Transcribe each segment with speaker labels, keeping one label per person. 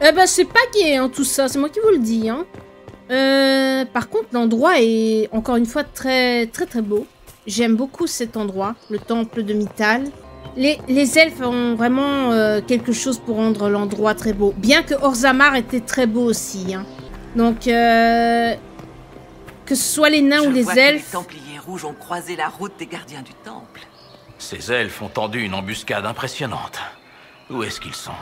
Speaker 1: Eh ben, c'est pas gay, hein, tout ça. C'est moi qui vous le dis, hein. Euh, par contre, l'endroit est encore une fois très très très beau. J'aime beaucoup cet endroit, le temple de Mythal. Les, les elfes ont vraiment euh, quelque chose pour rendre l'endroit très beau. Bien que Orzamar était très beau aussi. hein. Donc, euh, que ce soit les nains
Speaker 2: Je
Speaker 1: ou les
Speaker 2: vois que
Speaker 1: elfes,
Speaker 2: Les Templiers rouges ont croisé la route des gardiens du temple.
Speaker 3: Ces elfes ont tendu une embuscade impressionnante. Où est-ce qu'ils sont?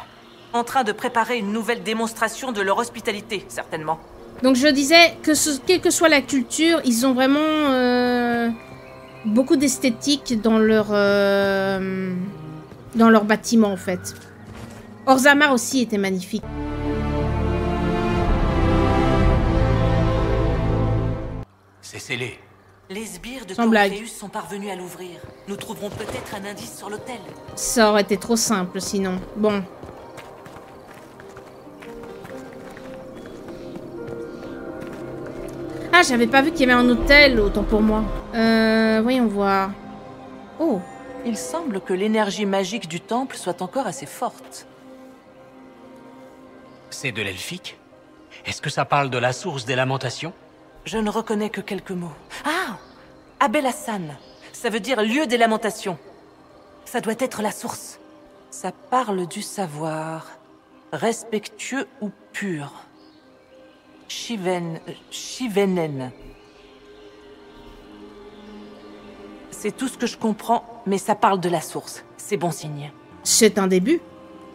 Speaker 2: En train de préparer une nouvelle démonstration de leur hospitalité, certainement.
Speaker 1: Donc je disais que ce- quelle que soit la culture, ils ont vraiment euh, beaucoup d'esthétique dans leur euh, dans leur bâtiment en fait. Orzamar aussi était magnifique.
Speaker 3: C'est scellé.
Speaker 2: Les sbires de
Speaker 1: Sans blague.
Speaker 2: Corpheus sont parvenus à l'ouvrir. Nous trouverons peut-être un indice sur l'autel.
Speaker 1: Ça aurait été trop simple sinon. Bon. Ah, j'avais pas vu qu'il y avait un hôtel, autant pour moi. Euh, voyons voir. Oh,
Speaker 2: Il semble que l'énergie magique du temple soit encore assez forte.
Speaker 4: C'est de l'elfique? Est-ce que ça parle de la source des lamentations?
Speaker 2: Je ne reconnais que quelques mots. Ah Abel Hassan. Ça veut dire lieu des lamentations. Ça doit être la source. Ça parle du savoir. Respectueux ou pur. Shiven... euh, Shivenen. C'est tout ce que je comprends, mais ça parle de la source. C'est bon signe.
Speaker 1: c'est un début.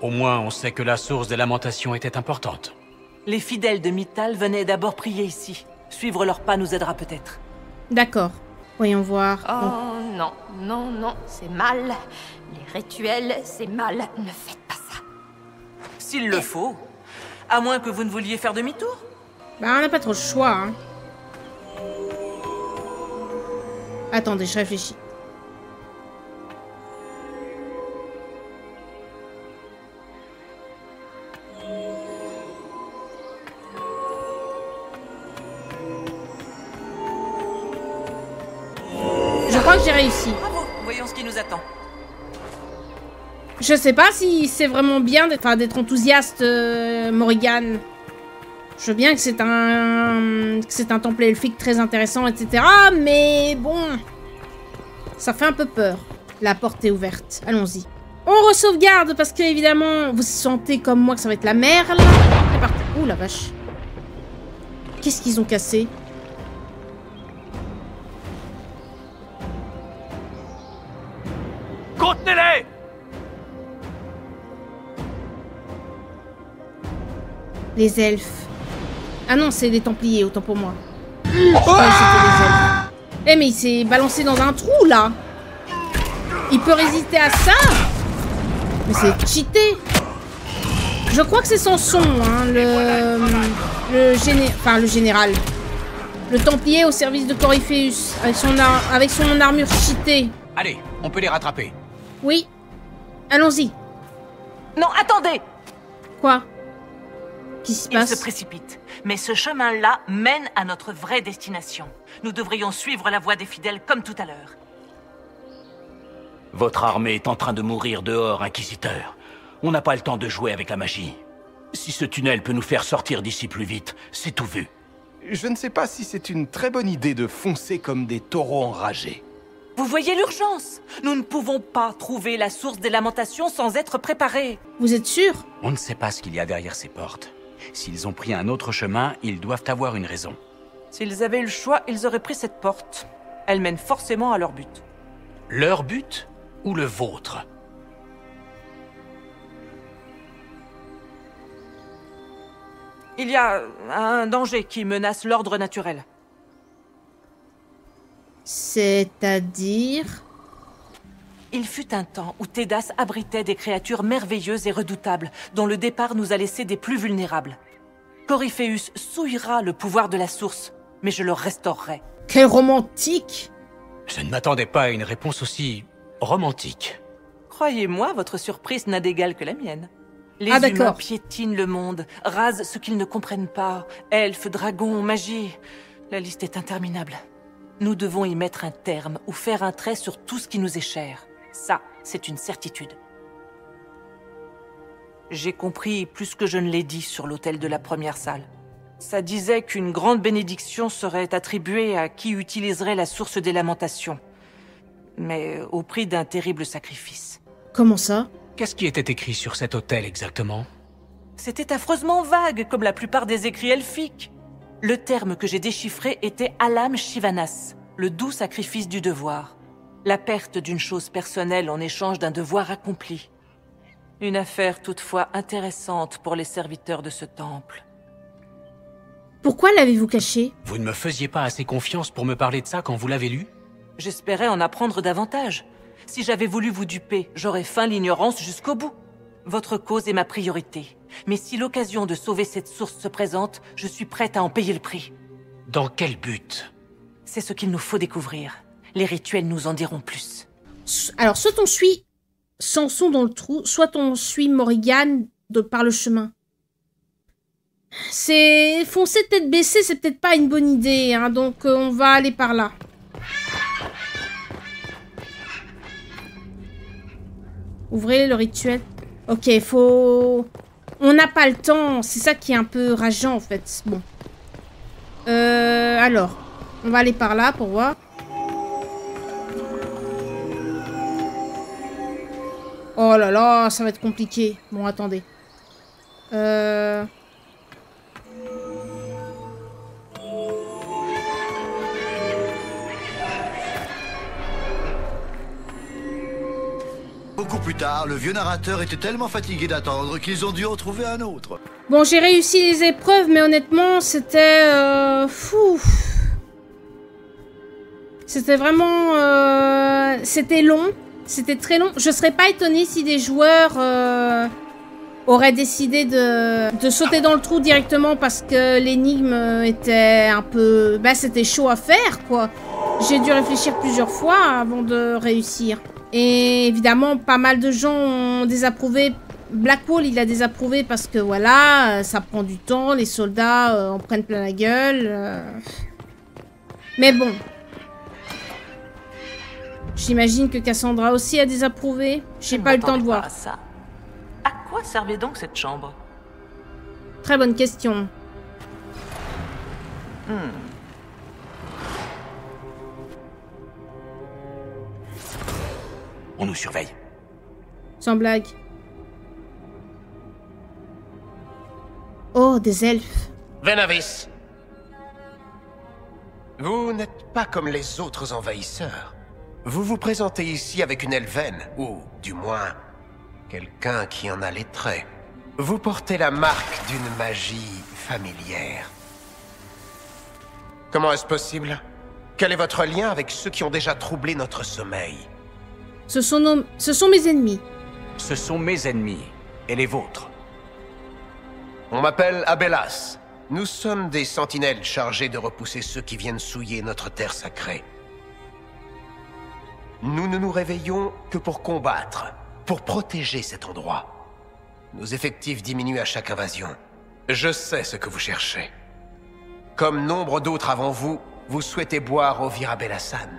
Speaker 4: Au moins, on sait que la source des lamentations était importante.
Speaker 2: Les fidèles de Mythal venaient d'abord prier ici. Suivre leurs pas nous aidera peut-être.
Speaker 1: D'accord. Voyons voir. Bon.
Speaker 5: Oh non, non, non, c'est mal. Les rituels, c'est mal. Ne faites pas ça.
Speaker 2: S'il le faut. À moins que vous ne vouliez faire demi-tour.
Speaker 1: Bah, on n'a pas trop le choix. Hein. Attendez, je réfléchis. Je crois que j'ai réussi.
Speaker 2: Bravo, voyons ce qui nous attend.
Speaker 1: Je sais pas si c'est vraiment bien d'être enfin, enthousiaste, euh, Morrigan. Je veux bien que c'est un que c'est un temple elfique très intéressant, etc. Mais bon, ça fait un peu peur. La porte est ouverte. Allons-y. On re-sauvegarde parce que évidemment, vous sentez comme moi que ça va être la merde. C'est parti. Ouh la vache. Qu'est-ce qu'ils ont cassé?
Speaker 3: Contenez-les
Speaker 1: Les elfes. Ah non, c'est des Templiers, autant pour moi. Elfes. Eh mais il s'est balancé dans un trou là Il peut résister à ça Mais c'est cheaté Je crois que c'est son son, hein, le... Le géné... Enfin, le général. Le Templier au service de Corypheus, avec son, ar- avec son armure cheatée.
Speaker 4: Allez, on peut les rattraper.
Speaker 1: Oui. Allons-y.
Speaker 2: Non, attendez
Speaker 1: Quoi? Qui se
Speaker 2: Il se précipite. Mais ce chemin-là mène à notre vraie destination. Nous devrions suivre la voie des fidèles comme tout à l'heure.
Speaker 3: Votre armée est en train de mourir dehors, Inquisiteur. On n'a pas le temps de jouer avec la magie. Si ce tunnel peut nous faire sortir d'ici plus vite, c'est tout vu.
Speaker 6: Je ne sais pas si c'est une très bonne idée de foncer comme des taureaux enragés.
Speaker 2: Vous voyez l'urgence Nous ne pouvons pas trouver la source des lamentations sans être préparés.
Speaker 1: Vous êtes sûr?
Speaker 4: On ne sait pas ce qu'il y a derrière ces portes. S'ils ont pris un autre chemin, ils doivent avoir une raison.
Speaker 2: S'ils avaient eu le choix, ils auraient pris cette porte. Elle mène forcément à leur but.
Speaker 4: Leur but ou le vôtre?
Speaker 2: Il y a un danger qui menace l'ordre naturel.
Speaker 1: C'est-à-dire...
Speaker 2: Il fut un temps où Tédas abritait des créatures merveilleuses et redoutables, dont le départ nous a laissé des plus vulnérables. Corypheus souillera le pouvoir de la source, mais je le restaurerai.
Speaker 1: Quel romantique
Speaker 4: Je ne m'attendais pas à une réponse aussi romantique.
Speaker 2: Croyez-moi, votre surprise n'a d'égal que la mienne. Les
Speaker 1: Ah,
Speaker 2: humains piétinent le monde, rasent ce qu'ils ne comprennent pas. Elfes, dragons, magie. La liste est interminable. Nous devons y mettre un terme ou faire un trait sur tout ce qui nous est cher. Ça, c'est une certitude. J'ai compris plus que je ne l'ai dit sur l'autel de la première salle. Ça disait qu'une grande bénédiction serait attribuée à qui utiliserait la source des lamentations. Mais au prix d'un terrible sacrifice.
Speaker 1: Comment ça?
Speaker 4: Qu'est-ce qui était écrit sur cet hôtel exactement?
Speaker 2: C'était affreusement vague, comme la plupart des écrits elfiques. Le terme que j'ai déchiffré était Alam Shivanas, le doux sacrifice du devoir. La perte d'une chose personnelle en échange d'un devoir accompli. Une affaire toutefois intéressante pour les serviteurs de ce temple.
Speaker 1: Pourquoi l'avez-vous caché?
Speaker 4: Vous ne me faisiez pas assez confiance pour me parler de ça quand vous l'avez lu?
Speaker 2: J'espérais en apprendre davantage. Si j'avais voulu vous duper, j'aurais feint l'ignorance jusqu'au bout. Votre cause est ma priorité. Mais si l'occasion de sauver cette source se présente, je suis prête à en payer le prix.
Speaker 4: Dans quel but?
Speaker 2: C'est ce qu'il nous faut découvrir. Les rituels nous en diront plus.
Speaker 1: Alors, soit on suit Samson dans le trou, soit on suit Morrigan par le chemin. C'est foncer tête baissée, c'est peut-être pas une bonne idée, hein, donc euh, on va aller par là. Ouvrez le rituel. Ok, faut. On n'a pas le temps, c'est ça qui est un peu rageant en fait. Bon. Euh, alors, on va aller par là pour voir. Oh là là, ça va être compliqué. Bon, attendez. Euh...
Speaker 7: Beaucoup plus tard, le vieux narrateur était tellement fatigué d'attendre qu'ils ont dû en trouver un autre.
Speaker 1: Bon, j'ai réussi les épreuves, mais honnêtement, c'était... Euh... Fou. C'était vraiment... euh, C'était long. C'était très long. Je serais pas étonnée si des joueurs euh, auraient décidé de, de sauter dans le trou directement parce que l'énigme était un peu... Bah, c'était chaud à faire, quoi. J'ai dû réfléchir plusieurs fois avant de réussir. Et évidemment, pas mal de gens ont désapprouvé. Blackwall, il a désapprouvé parce que voilà, ça prend du temps, les soldats euh, en prennent plein la gueule. euh. Mais bon. J'imagine que Cassandra aussi a désapprouvé. J'ai pas eu le temps de voir.
Speaker 2: à ça. À quoi servait donc cette chambre?
Speaker 1: Très bonne question.
Speaker 4: On nous surveille.
Speaker 1: Sans blague. Oh, des elfes.
Speaker 8: Venavis. Vous n'êtes pas comme les autres envahisseurs. Vous vous présentez ici avec une Elven, ou du moins, quelqu'un qui en a les traits. Vous portez la marque d'une magie familière. Comment est-ce possible? Quel est votre lien avec ceux qui ont déjà troublé notre sommeil?
Speaker 1: Ce sont, nos... Ce sont mes ennemis.
Speaker 4: Ce sont mes ennemis. Et les vôtres.
Speaker 8: On m'appelle Abélas. Nous sommes des sentinelles chargées de repousser ceux qui viennent souiller notre terre sacrée. Nous ne nous réveillons que pour combattre, pour protéger cet endroit. Nos effectifs diminuent à chaque invasion. Je sais ce que vous cherchez. Comme nombre d'autres avant vous, vous souhaitez boire au Virabellassan.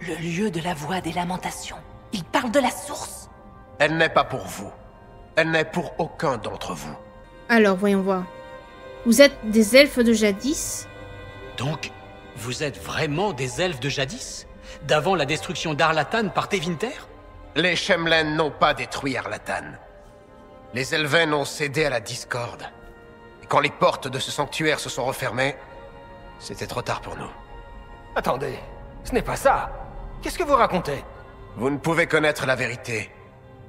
Speaker 2: Le lieu de la voix des lamentations. Il parle de la source.
Speaker 8: Elle n'est pas pour vous. Elle n'est pour aucun d'entre vous.
Speaker 1: Alors, voyons voir. Vous êtes des elfes de jadis?
Speaker 4: Donc, vous êtes vraiment des elfes de jadis? D'avant la destruction d'Arlatan par Tevinter
Speaker 8: Les Shemlen n'ont pas détruit Arlatan. Les Elven ont cédé à la discorde. Et quand les portes de ce sanctuaire se sont refermées, c'était trop tard pour nous.
Speaker 6: Attendez, ce n'est pas ça. Qu'est-ce que vous racontez?
Speaker 8: Vous ne pouvez connaître la vérité.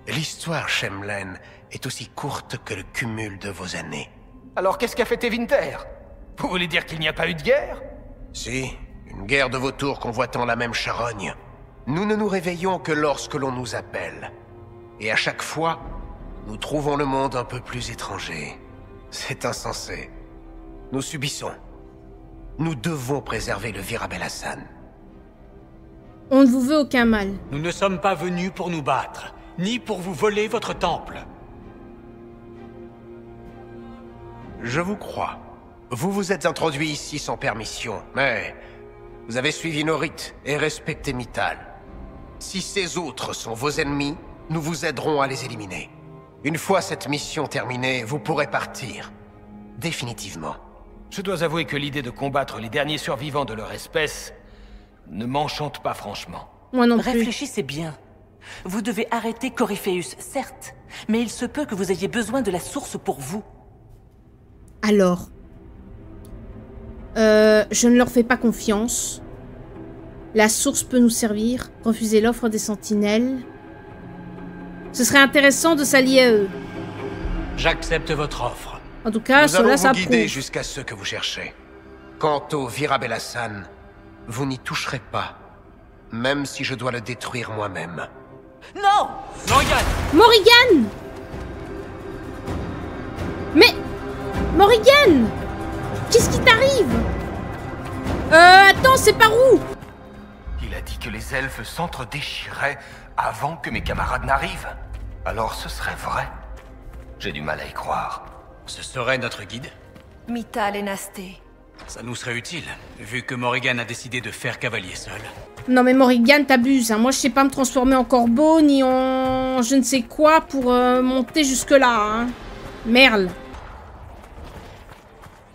Speaker 8: L'histoire Shemlen est aussi courte que le cumul de vos années.
Speaker 6: Alors qu'est-ce qu'a fait Tevinter Vous voulez dire qu'il n'y a pas eu de guerre?
Speaker 8: Si, une guerre de vautours convoitant la même charogne. Nous ne nous réveillons que lorsque l'on nous appelle. Et à chaque fois, nous trouvons le monde un peu plus étranger. C'est insensé. Nous subissons. Nous devons préserver le Virabellassan.
Speaker 1: On ne vous veut aucun mal.
Speaker 4: Nous ne sommes pas venus pour nous battre, ni pour vous voler votre temple.
Speaker 8: Je vous crois. Vous vous êtes introduit ici sans permission, mais vous avez suivi nos rites et respecté Mittal. Si ces autres sont vos ennemis, nous vous aiderons à les éliminer. Une fois cette mission terminée, vous pourrez partir. Définitivement.
Speaker 6: Je dois avouer que l'idée de combattre les derniers survivants de leur espèce ne m'enchante pas franchement.
Speaker 1: Moi non plus.
Speaker 2: Réfléchissez bien. Vous devez arrêter Corypheus, certes, mais il se peut que vous ayez besoin de la source pour vous.
Speaker 1: Alors. Euh, je ne leur fais pas confiance. La source peut nous servir. Refuser l'offre des sentinelles. Ce serait intéressant de s'allier à eux.
Speaker 4: J'accepte votre offre.
Speaker 1: En tout cas,
Speaker 8: Nous allons
Speaker 1: cela
Speaker 8: vous
Speaker 1: ça
Speaker 8: guider jusqu'à ce que vous cherchez. Quant au Virabellassan, vous n'y toucherez pas. Même si je dois le détruire moi-même.
Speaker 2: Non
Speaker 4: Morrigan
Speaker 1: Morrigan Mais Morrigan Qu'est-ce qui t'arrive Euh, attends, c'est par où
Speaker 6: Il a dit que les elfes s'entre-déchiraient avant que mes camarades n'arrivent. Alors ce serait vrai. J'ai du mal à y croire.
Speaker 4: Ce serait notre guide
Speaker 5: Mital et Nasté.
Speaker 4: Ça nous serait utile, vu que Morrigan a décidé de faire cavalier seul.
Speaker 1: Non mais Morrigan, t'abuses. Hein. Moi, je sais pas me transformer en corbeau, ni en je ne sais quoi pour euh, monter jusque-là. Hein. Merle.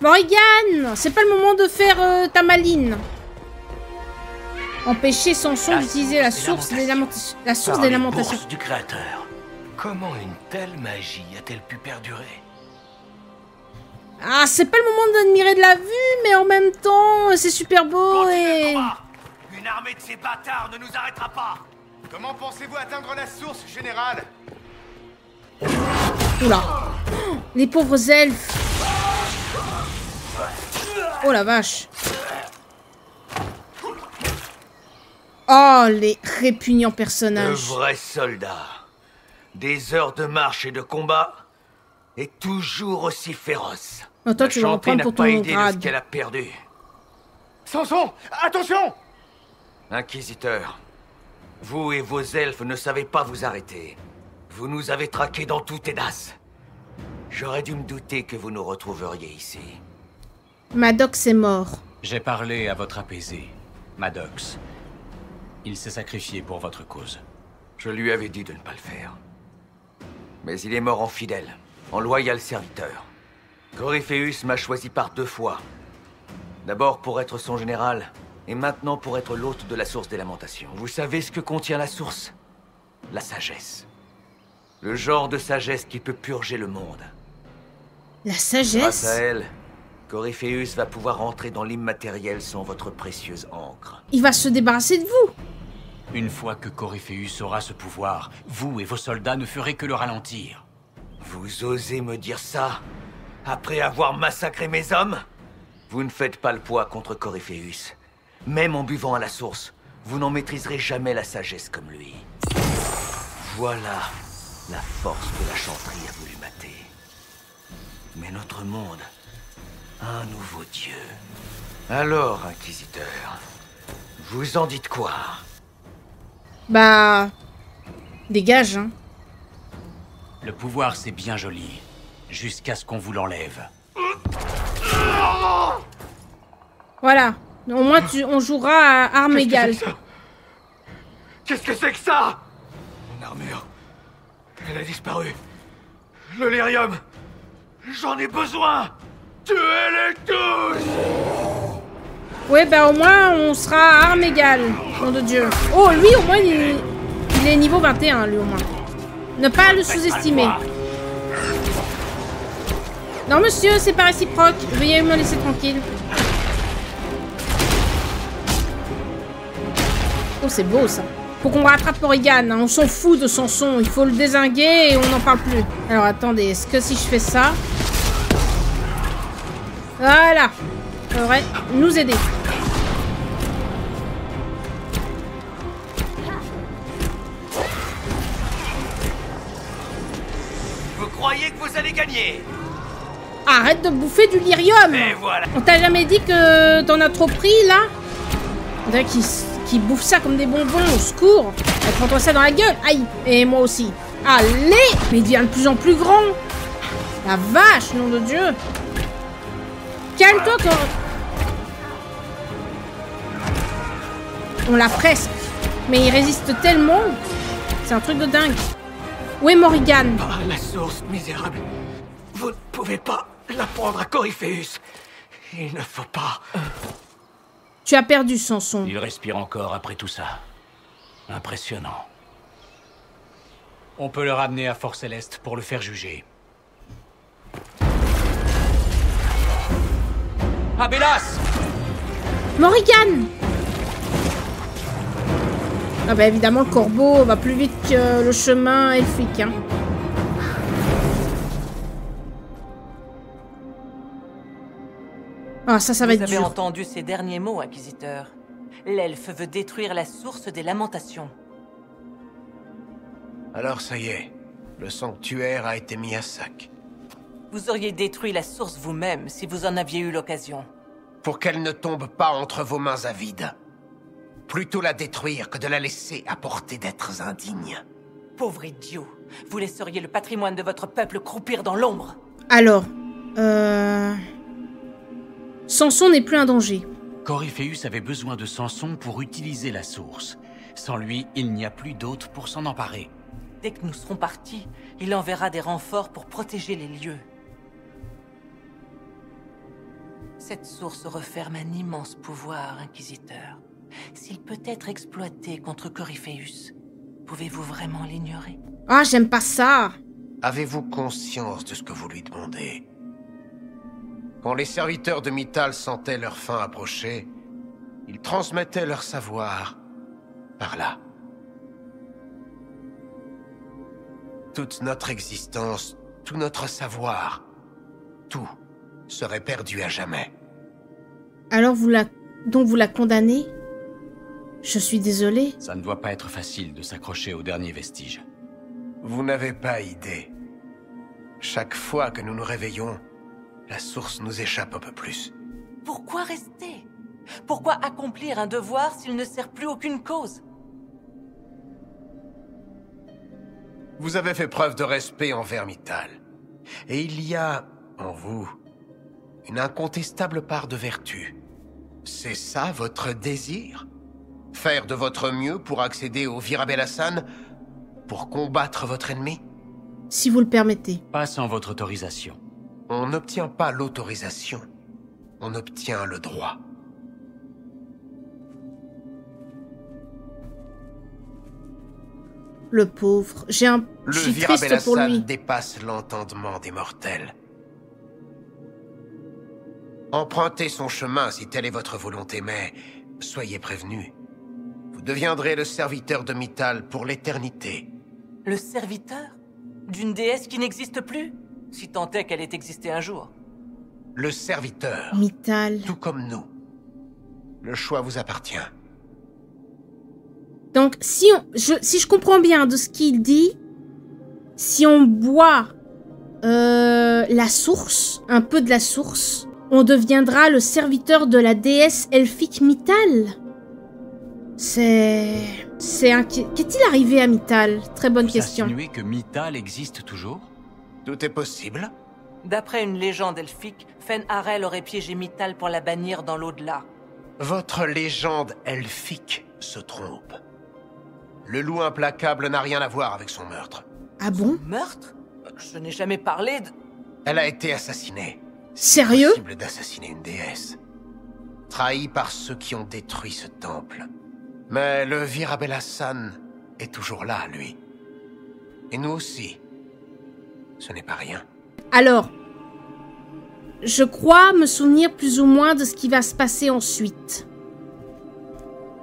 Speaker 1: Morrigan C'est pas le moment de faire euh, ta maline. Empêcher Samson d'utiliser la
Speaker 3: source des
Speaker 1: lamentations. La source des lamentations.
Speaker 3: du Créateur.
Speaker 6: Comment une telle magie a-t-elle pu perdurer?
Speaker 1: Ah, c'est pas le moment d'admirer de la vue, mais en même temps, c'est super beau et...
Speaker 3: Une armée de ces bâtards ne nous arrêtera pas
Speaker 9: Comment pensez-vous atteindre la source, général
Speaker 1: Oula. Les pauvres elfes. Oh la vache. Oh, les répugnants
Speaker 3: De
Speaker 1: personnages.
Speaker 3: vrais soldats. Des heures de marche et de combat. Et toujours aussi féroces.
Speaker 1: Oh, toi,
Speaker 3: La
Speaker 1: tu vas pour
Speaker 3: pas
Speaker 1: ton
Speaker 3: idée de ce qu'elle a perdu.
Speaker 9: Samson Attention
Speaker 3: Inquisiteur, vous et vos elfes ne savez pas vous arrêter. Vous nous avez traqués dans tout Tédas. J'aurais dû me douter que vous nous retrouveriez ici.
Speaker 1: Maddox est mort.
Speaker 4: J'ai parlé à votre apaisé, Maddox. Il s'est sacrifié pour votre cause.
Speaker 3: Je lui avais dit de ne pas le faire. Mais il est mort en fidèle, en loyal serviteur. Corypheus m'a choisi par deux fois. D'abord pour être son général, et maintenant pour être l'hôte de la source des lamentations. Vous savez ce que contient la source? La sagesse. Le genre de sagesse qui peut purger le monde.
Speaker 1: La
Speaker 3: Grâce
Speaker 1: sagesse
Speaker 3: à elle, Corypheus va pouvoir entrer dans l'immatériel sans votre précieuse encre.
Speaker 1: Il va se débarrasser de vous.
Speaker 4: Une fois que Corypheus aura ce pouvoir, vous et vos soldats ne ferez que le ralentir.
Speaker 3: Vous osez me dire ça Après avoir massacré mes hommes? Vous ne faites pas le poids contre Corypheus. Même en buvant à la source, vous n'en maîtriserez jamais la sagesse comme lui. Voilà la force que la chanterie a voulu mater. Mais notre monde un nouveau dieu. Alors, Inquisiteur, vous en dites quoi?
Speaker 1: Bah... Dégage, hein.
Speaker 4: Le pouvoir, c'est bien joli, jusqu'à ce qu'on vous l'enlève.
Speaker 1: Voilà. Au moins, tu, on jouera à armes égales.
Speaker 3: Qu'est-ce que c'est que ça? Mon armure. Elle a disparu. Le lyrium. J'en ai besoin. Tuez-les tous
Speaker 1: Ouais, bah au moins, on sera armes égales. Nom de Dieu. Oh, lui, au moins, il est, il est niveau 21, lui, au moins. Ne pas le sous-estimer. Non, monsieur, c'est pas réciproque. Veuillez me laisser tranquille. Oh, c'est beau, ça. Faut qu'on rattrape Morrigan. hein. On s'en fout de son son. Il faut le désinguer et on n'en parle plus. Alors, attendez. Est-ce que si je fais ça... Voilà. Ça devrait nous aider.
Speaker 3: Vous croyez que vous allez gagner?
Speaker 1: Arrête de bouffer du lyrium.
Speaker 3: Et voilà.
Speaker 1: On t'a jamais dit que t'en as trop pris, là? On dirait qu'ils bouffent ça comme des bonbons, au secours. Allez, Prends-toi ça dans la gueule. Aïe. Et moi aussi. Allez. Mais il devient de plus en plus grand. La vache, nom de Dieu Calme-toi, toi On l'a presque Mais il résiste tellement C'est un truc de dingue Où est Morrigan?
Speaker 3: Pas la source, misérable. Vous ne pouvez pas la prendre à Coryphéus. Il ne faut pas.
Speaker 1: Tu as perdu Samson.
Speaker 4: Il respire encore après tout ça. Impressionnant. On peut le ramener à Fort Céleste pour le faire juger. Abélas
Speaker 1: Morrigan Ah bah évidemment, le corbeau va plus vite que le chemin elfique. Hein. Ah, ça, ça va
Speaker 2: Vous
Speaker 1: être
Speaker 2: avez
Speaker 1: dur.
Speaker 2: entendu ces derniers mots, Inquisiteur. L'elfe veut détruire la source des lamentations.
Speaker 8: Alors ça y est, le sanctuaire a été mis à sac.
Speaker 2: Vous auriez détruit la source vous-même si vous en aviez eu l'occasion.
Speaker 8: Pour qu'elle ne tombe pas entre vos mains avides. Plutôt la détruire que de la laisser à portée d'êtres indignes.
Speaker 2: Pauvre idiot, vous laisseriez le patrimoine de votre peuple croupir dans l'ombre.
Speaker 1: Alors, euh... Samson n'est plus un danger.
Speaker 4: Coryphéus avait besoin de Samson pour utiliser la source. Sans lui, il n'y a plus d'autre pour s'en emparer.
Speaker 2: Dès que nous serons partis, il enverra des renforts pour protéger les lieux. Cette source referme un immense pouvoir, Inquisiteur. S'il peut être exploité contre Coryphéus, pouvez-vous vraiment l'ignorer?
Speaker 1: Ah, j'aime pas ça.
Speaker 8: Avez-vous conscience de ce que vous lui demandez? Quand les serviteurs de Mythal sentaient leur fin approcher, ils transmettaient leur savoir par là. Toute notre existence, tout notre savoir, tout serait perdu à jamais.
Speaker 1: Alors vous la... Donc vous la condamnez? Je suis désolée.
Speaker 4: Ça ne doit pas être facile de s'accrocher au dernier vestige.
Speaker 8: Vous n'avez pas idée. Chaque fois que nous nous réveillons, la source nous échappe un peu plus.
Speaker 2: Pourquoi rester? Pourquoi accomplir un devoir s'il ne sert plus aucune cause?
Speaker 8: Vous avez fait preuve de respect envers Mythal. Et il y a, en vous, une incontestable part de vertu. C'est ça votre désir? Faire de votre mieux pour accéder au Virabel Hassan Pour combattre votre ennemi?
Speaker 1: Si vous le permettez.
Speaker 4: Pas sans votre autorisation.
Speaker 8: On n'obtient pas l'autorisation. On obtient le droit.
Speaker 1: Le pauvre. J'ai un...
Speaker 8: Le
Speaker 1: Je suis
Speaker 8: Virabel
Speaker 1: triste pour lui.
Speaker 8: dépasse l'entendement des mortels. Empruntez son chemin si telle est votre volonté, mais soyez prévenus. Vous deviendrez le serviteur de Mythal pour l'éternité.
Speaker 2: Le serviteur D'une déesse qui n'existe plus Si tant est qu'elle ait existé un jour.
Speaker 8: Le serviteur,
Speaker 1: Mythal.
Speaker 8: tout comme nous. Le choix vous appartient.
Speaker 1: Donc, si, on, je, si je comprends bien de ce qu'il dit, si on boit euh, la source, un peu de la source, on deviendra le serviteur de la déesse elfique Mythal. C'est... C'est inquiet. Qu'est-il arrivé à Mythal Très bonne
Speaker 4: Vous
Speaker 1: question.
Speaker 4: insinuez que Mythal existe toujours?
Speaker 8: Tout est possible
Speaker 2: D'après une légende elfique, Fen Harel aurait piégé Mythal pour la bannir dans l'au-delà.
Speaker 8: Votre légende elfique se trompe. Le loup implacable n'a rien à voir avec son meurtre.
Speaker 1: Ah bon?
Speaker 2: Meurtre? Je n'ai jamais parlé de...
Speaker 8: Elle a été assassinée.
Speaker 1: Sérieux
Speaker 8: Possible d'assassiner une déesse. Trahie par ceux qui ont détruit ce temple. Mais le Virabel Hassan est toujours là, lui. Et nous aussi. Ce n'est pas rien.
Speaker 1: Alors, je crois me souvenir plus ou moins de ce qui va se passer ensuite.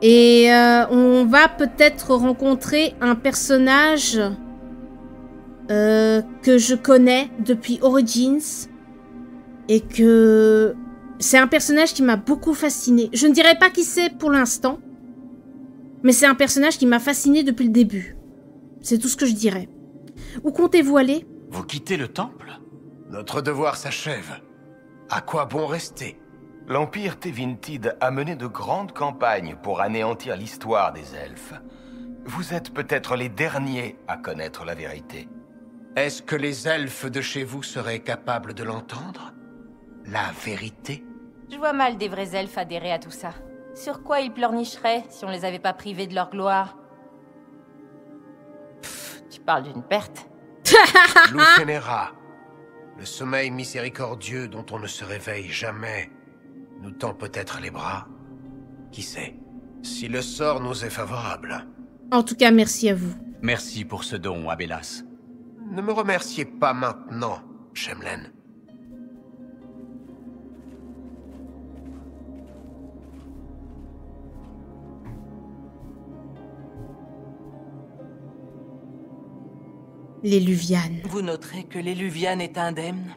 Speaker 1: Et euh, on va peut-être rencontrer un personnage euh, que je connais depuis Origins et que c'est un personnage qui m'a beaucoup fasciné. Je ne dirais pas qui c'est pour l'instant, mais c'est un personnage qui m'a fasciné depuis le début. C'est tout ce que je dirais. Où comptez-vous aller?
Speaker 4: Vous quittez le temple?
Speaker 8: Notre devoir s'achève. À quoi bon rester?
Speaker 6: L'Empire Tevintid a mené de grandes campagnes pour anéantir l'histoire des elfes. Vous êtes peut-être les derniers à connaître la vérité.
Speaker 8: Est-ce que les elfes de chez vous seraient capables de l'entendre? La vérité
Speaker 5: Je vois mal des vrais elfes adhérer à tout ça. Sur quoi ils pleurnicheraient si on les avait pas privés de leur gloire? Pff, Tu parles d'une perte
Speaker 8: Luchenera, le sommeil miséricordieux dont on ne se réveille jamais, nous tend peut-être les bras. Qui sait Si le sort nous est favorable?
Speaker 1: En tout cas, merci à vous.
Speaker 4: Merci pour ce don, Abélas.
Speaker 8: Ne me remerciez pas maintenant, Shemlen.
Speaker 1: L'éluviane.
Speaker 2: Vous noterez que l'éluviane est indemne.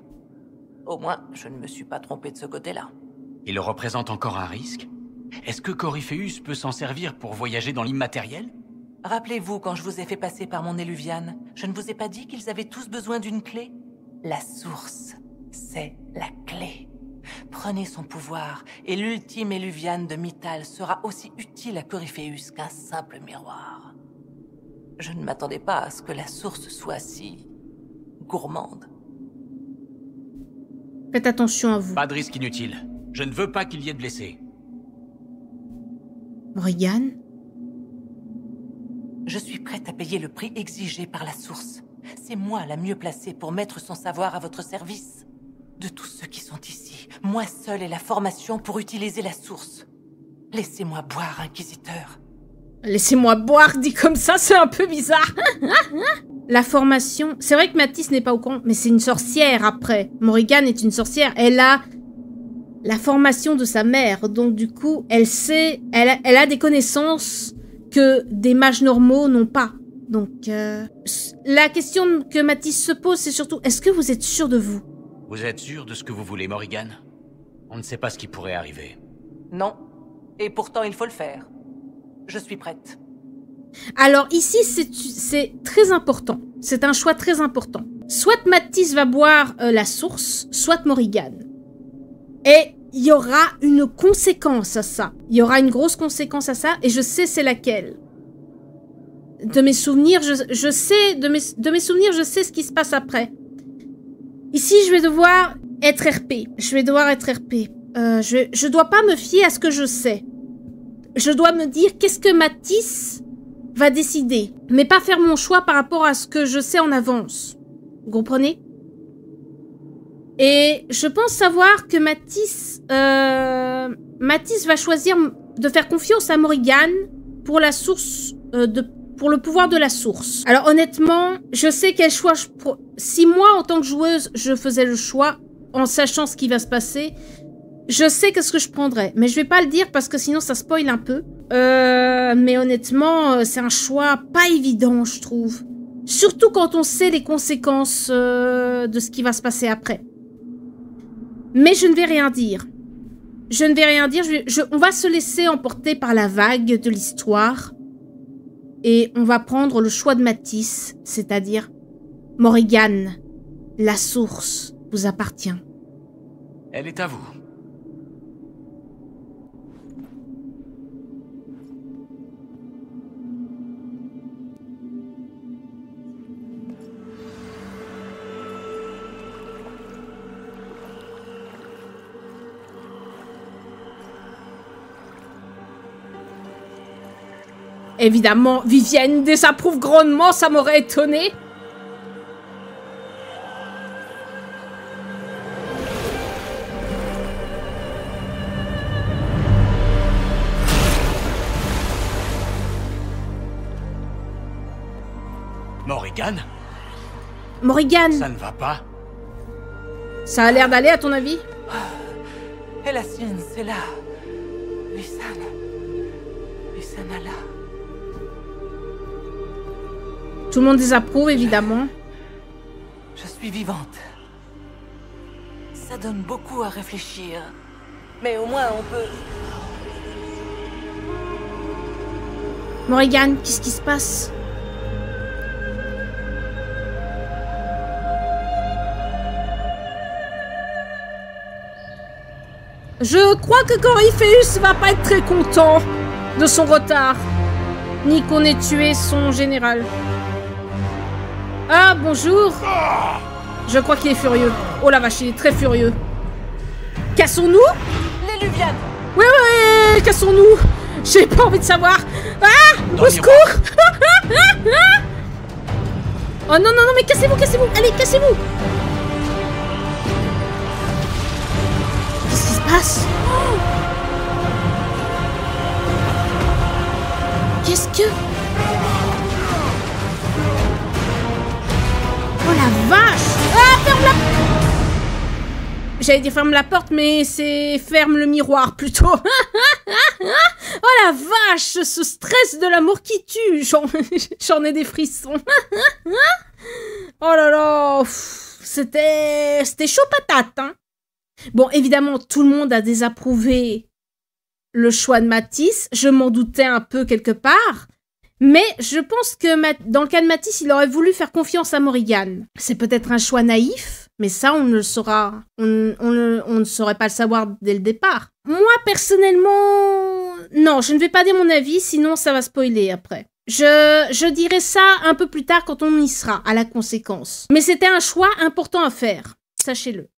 Speaker 2: Au moins, je ne me suis pas trompé de ce côté-là.
Speaker 4: Il représente encore un risque? Est-ce que Coryphéus peut s'en servir pour voyager dans l'immatériel?
Speaker 2: Rappelez-vous quand je vous ai fait passer par mon éluviane, je ne vous ai pas dit qu'ils avaient tous besoin d'une clé? La source, c'est la clé. Prenez son pouvoir, et l'ultime éluviane de Mythal sera aussi utile à Coryphéus qu'un simple miroir. Je ne m'attendais pas à ce que la source soit si... gourmande.
Speaker 1: Faites attention à vous.
Speaker 4: Pas de risque inutile. Je ne veux pas qu'il y ait de blessés.
Speaker 1: Morrigan
Speaker 2: Je suis prête à payer le prix exigé par la source. C'est moi la mieux placée pour mettre son savoir à votre service. De tous ceux qui sont ici, moi seule ai la formation pour utiliser la source. Laissez-moi boire, Inquisiteur.
Speaker 1: Laissez-moi boire, dit comme ça, c'est un peu bizarre. la formation... C'est vrai que Matisse n'est pas au courant, mais c'est une sorcière après. Morrigan est une sorcière. Elle a la formation de sa mère. Donc du coup, elle sait... Elle a, elle a des connaissances que des mages normaux n'ont pas. Donc, euh, la question que Matisse se pose, c'est surtout, est-ce que vous êtes sûr de vous?
Speaker 4: Vous êtes sûr de ce que vous voulez, Morrigan On ne sait pas ce qui pourrait arriver.
Speaker 2: Non. Et pourtant, il faut le faire. Je suis prête.
Speaker 1: Alors ici, c'est très important. C'est un choix très important. Soit Matisse va boire euh, la source, soit Morrigan. Et il y aura une conséquence à ça. Il y aura une grosse conséquence à ça, et je sais c'est laquelle. De mes souvenirs, je, sais, de mes, de mes souvenirs, je sais ce qui se passe après. Ici, je vais devoir être RP. Je vais devoir être RP. Euh, je, je dois pas me fier à ce que je sais. Je dois me dire qu'est-ce que Matisse va décider, mais pas faire mon choix par rapport à ce que je sais en avance. Vous comprenez? Et je pense savoir que Matisse, euh, va choisir de faire confiance à Morrigan pour la source euh, de pour le pouvoir de la source. Alors honnêtement, je sais quel choix je si moi en tant que joueuse, je faisais le choix en sachant ce qui va se passer, je sais qu'est-ce que je prendrais, mais je vais pas le dire parce que sinon ça spoil un peu. Euh, mais honnêtement, euh, c'est un choix pas évident, je trouve. Surtout quand on sait les conséquences euh, de ce qui va se passer après. Mais je ne vais rien dire. Je ne vais rien dire. Je on va se laisser emporter par la vague de l'histoire. Et on va prendre le choix de Matisse, c'est-à-dire Morrigan, la source vous appartient.
Speaker 4: Elle est à vous.
Speaker 1: Évidemment, Vivienne désapprouve grandement, ça m'aurait étonné.
Speaker 4: Morrigan?
Speaker 1: Morrigan
Speaker 4: Ça ne va pas?
Speaker 1: Ça a l'air d'aller, à ton avis?
Speaker 2: Et la sienne, c'est là. Lysane. Lysane là.
Speaker 1: Tout le monde désapprouve, évidemment.
Speaker 2: Je suis vivante. Ça donne beaucoup à réfléchir. Mais au moins, on peut...
Speaker 1: Morrigan, qu'est-ce qui se passe? Je crois que Coryphéus va pas être très content de son retard, ni qu'on ait tué son général. Ah, bonjour. Je crois qu'il est furieux. Oh la vache, il est très furieux. Cassons-nous?
Speaker 2: L'éluviane
Speaker 1: Ouais, ouais, ouais, cassons-nous. J'ai pas envie de savoir. Ah Au secours. Oh non, non, non, mais cassez-vous, cassez-vous. Allez, cassez-vous. Qu'est-ce qui se passe? Oh Qu'est-ce que... la vache Ah, ferme la... J'allais dire ferme la porte, mais c'est ferme le miroir plutôt. oh la vache, ce stress de l'amour qui tue. J'en ai des frissons. oh là là, c'était c'était chaud patate. Hein. Bon, évidemment, tout le monde a désapprouvé le choix de Matisse. Je m'en doutais un peu quelque part. Mais je pense que dans le cas de Matisse, il aurait voulu faire confiance à Morrigan. C'est peut-être un choix naïf, mais ça, on ne le saura. On, ne saurait pas le savoir dès le départ. Moi, personnellement, non, je ne vais pas dire mon avis, sinon ça va spoiler après. Je, je dirai ça un peu plus tard quand on y sera, à la conséquence. Mais c'était un choix important à faire, sachez-le.